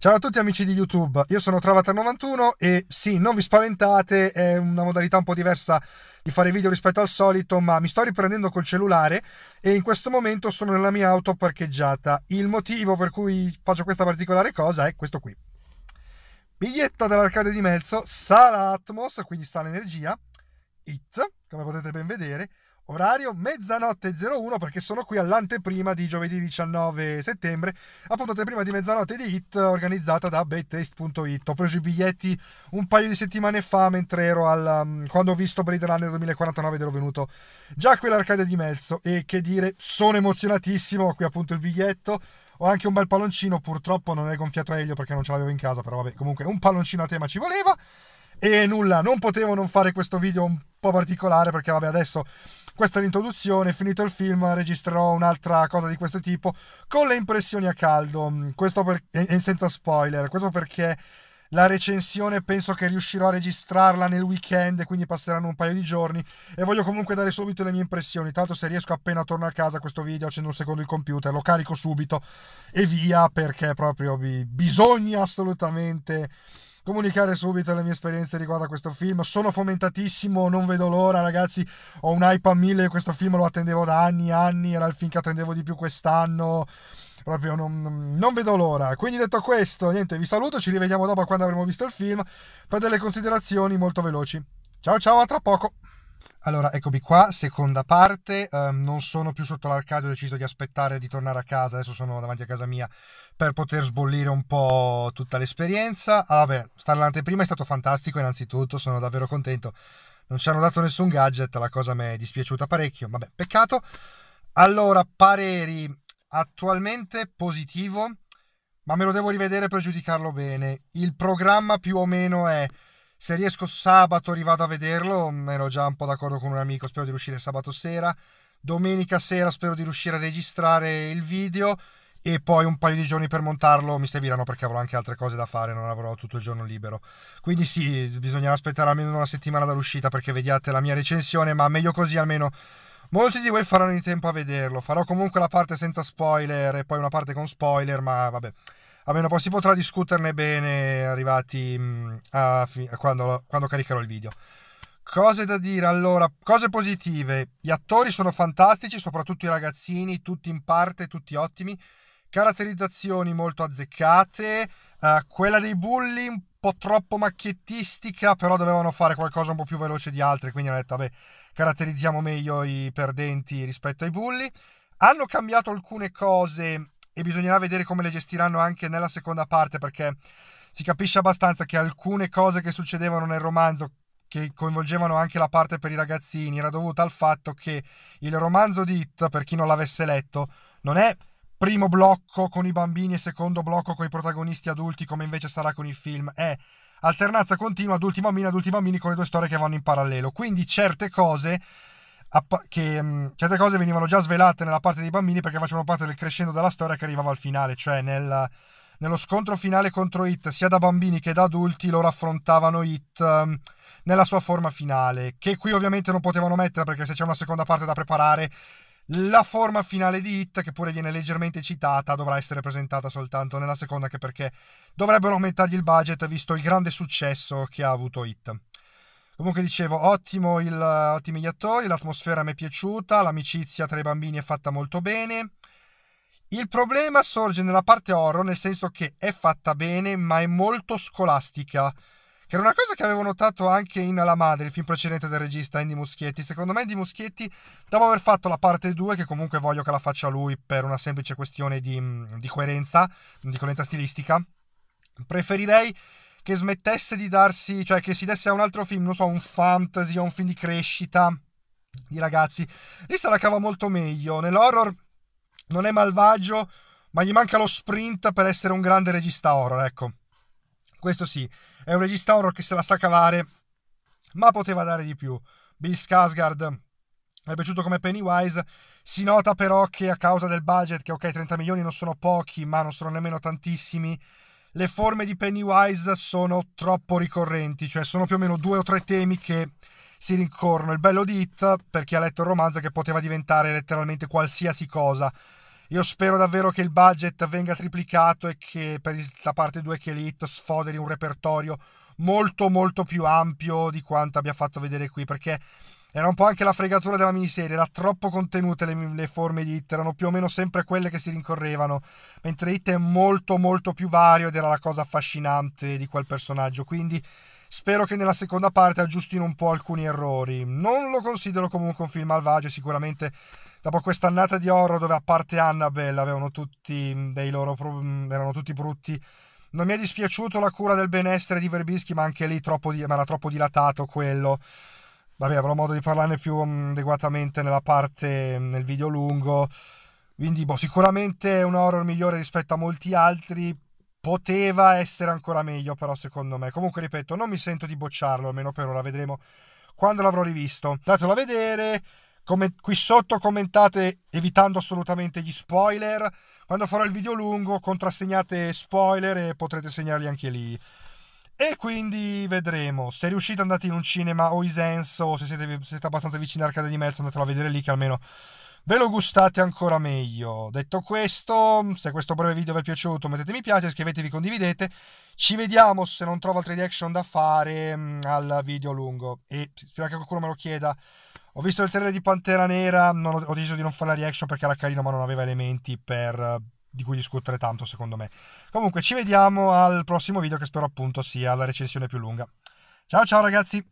Ciao a tutti amici di YouTube, io sono Travatar91 e sì, non vi spaventate, è una modalità un po' diversa di fare video rispetto al solito, ma mi sto riprendendo col cellulare e in questo momento sono nella mia auto parcheggiata. Il motivo per cui faccio questa particolare cosa è questo qui. Biglietto dell'arcade di Melzo, sala Atmos, quindi sala energia, IT, come potete ben vedere, orario mezzanotte 01 perché sono qui all'anteprima di giovedì 19 settembre, appunto anteprima di mezzanotte di Hit organizzata da BayTaste.it. Ho preso i biglietti un paio di settimane fa mentre ero al um, quando ho visto Blade Runner 2049 ed ero venuto già qui all'arcade di Melzo e che dire, sono emozionatissimo, qui appunto il biglietto. Ho anche un bel palloncino, purtroppo non è gonfiato a elio perché non ce l'avevo in casa, però vabbè, comunque un palloncino a tema ci voleva. E nulla, non potevo non fare questo video un po' particolare perché vabbè adesso questa è l'introduzione, finito il film registrerò un'altra cosa di questo tipo con le impressioni a caldo, questo per, e senza spoiler, questo perché la recensione penso che riuscirò a registrarla nel weekend, quindi passeranno un paio di giorni e voglio comunque dare subito le mie impressioni. Tanto se riesco appena torno a casa questo video, accendo un secondo il computer, lo carico subito e via perché proprio bisogna assolutamente comunicare subito le mie esperienze riguardo a questo film. Sono fomentatissimo, non vedo l'ora, ragazzi. Ho un a mille, questo film lo attendevo da anni e anni, era il film che attendevo di più quest'anno. Proprio non, non, vedo l'ora. Quindi detto questo, niente, vi saluto, ci rivediamo dopo quando avremo visto il film per delle considerazioni molto veloci. Ciao ciao, a tra poco. Allora, eccomi qua, seconda parte, um, non sono più sotto l'arcadio, ho deciso di aspettare di tornare a casa, adesso sono davanti a casa mia per poter sbollire un po' tutta l'esperienza. Ah, vabbè, stare all'anteprima è stato fantastico innanzitutto, sono davvero contento. Non ci hanno dato nessun gadget, la cosa mi è dispiaciuta parecchio, vabbè, peccato. Allora, pareri, attualmente positivo, ma me lo devo rivedere per giudicarlo bene. Il programma più o meno è se riesco sabato rivado a vederlo, ero già un po' d'accordo con un amico, spero di riuscire sabato sera. Domenica sera spero di riuscire a registrare il video e poi un paio di giorni per montarlo mi serviranno perché avrò anche altre cose da fare, non avrò tutto il giorno libero. Quindi sì, bisognerà aspettare almeno una settimana dall'uscita perché vediate la mia recensione, ma meglio così almeno molti di voi faranno in tempo a vederlo. Farò comunque la parte senza spoiler e poi una parte con spoiler, ma vabbè almeno poi si potrà discuterne bene arrivati mm, a, a quando, quando caricherò il video. Cose da dire, allora, cose positive. Gli attori sono fantastici, soprattutto i ragazzini, tutti in parte, tutti ottimi. Caratterizzazioni molto azzeccate. Uh, quella dei bulli un po' troppo macchiettistica, però dovevano fare qualcosa un po' più veloce di altri, quindi hanno detto, vabbè, caratterizziamo meglio i perdenti rispetto ai bulli. Hanno cambiato alcune cose e bisognerà vedere come le gestiranno anche nella seconda parte perché si capisce abbastanza che alcune cose che succedevano nel romanzo che coinvolgevano anche la parte per i ragazzini era dovuta al fatto che il romanzo di It, per chi non l'avesse letto, non è primo blocco con i bambini e secondo blocco con i protagonisti adulti come invece sarà con il film, è alternanza continua adulti bambini, adulti bambini con le due storie che vanno in parallelo. Quindi certe cose che mh, certe cose venivano già svelate nella parte dei bambini perché facevano parte del crescendo della storia che arrivava al finale, cioè nel, nello scontro finale contro Hit, sia da bambini che da adulti, loro affrontavano Hit um, nella sua forma finale, che qui ovviamente non potevano mettere perché se c'è una seconda parte da preparare, la forma finale di Hit, che pure viene leggermente citata, dovrà essere presentata soltanto nella seconda, anche perché dovrebbero aumentargli il budget visto il grande successo che ha avuto Hit. Comunque dicevo, ottimo il, ottimi gli attori, l'atmosfera mi è piaciuta, l'amicizia tra i bambini è fatta molto bene. Il problema sorge nella parte horror, nel senso che è fatta bene, ma è molto scolastica. Che era una cosa che avevo notato anche in La Madre, il film precedente del regista Andy Muschietti. Secondo me Andy Muschietti, dopo aver fatto la parte 2, che comunque voglio che la faccia lui per una semplice questione di, di coerenza, di coerenza stilistica, preferirei che smettesse di darsi, cioè che si desse a un altro film, non so, un fantasy o un film di crescita di ragazzi. Lì se la cava molto meglio. Nell'horror non è malvagio, ma gli manca lo sprint per essere un grande regista horror, ecco. Questo sì, è un regista horror che se la sa cavare, ma poteva dare di più. Bill Skarsgård mi è piaciuto come Pennywise, si nota però che a causa del budget, che ok 30 milioni non sono pochi, ma non sono nemmeno tantissimi, le forme di Pennywise sono troppo ricorrenti, cioè sono più o meno due o tre temi che si rincorrono. Il bello di It, per chi ha letto il romanzo, è che poteva diventare letteralmente qualsiasi cosa. Io spero davvero che il budget venga triplicato e che per la parte 2 che Elite sfoderi un repertorio molto molto più ampio di quanto abbia fatto vedere qui perché era un po' anche la fregatura della miniserie, era troppo contenute le, le, forme di Hit, erano più o meno sempre quelle che si rincorrevano, mentre Hit è molto molto più vario ed era la cosa affascinante di quel personaggio, quindi spero che nella seconda parte aggiustino un po' alcuni errori. Non lo considero comunque un film malvagio, sicuramente dopo questa annata di horror dove a parte Annabelle avevano tutti dei loro erano tutti brutti non mi è dispiaciuto la cura del benessere di Verbischi ma anche lì troppo di, era troppo dilatato quello. Vabbè avrò modo di parlarne più adeguatamente nella parte nel video lungo. Quindi boh, sicuramente un horror migliore rispetto a molti altri poteva essere ancora meglio però secondo me. Comunque ripeto non mi sento di bocciarlo almeno per ora vedremo quando l'avrò rivisto. Datelo a vedere come, qui sotto commentate evitando assolutamente gli spoiler. Quando farò il video lungo contrassegnate spoiler e potrete segnarli anche lì. E quindi vedremo. Se riuscite andate in un cinema o Isens o se siete, siete abbastanza vicini all'Arcade di Mezzo andatelo a vedere lì che almeno ve lo gustate ancora meglio. Detto questo, se questo breve video vi è piaciuto mettete mi piace, iscrivetevi, condividete. Ci vediamo se non trovo altre reaction da fare mm, al video lungo. E spero che qualcuno me lo chieda ho visto il trailer di Pantera Nera, ho, ho, deciso di non fare la reaction perché era carino ma non aveva elementi per, di cui discutere tanto secondo me. Comunque ci vediamo al prossimo video che spero appunto sia la recensione più lunga. Ciao ciao ragazzi!